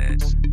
minutes.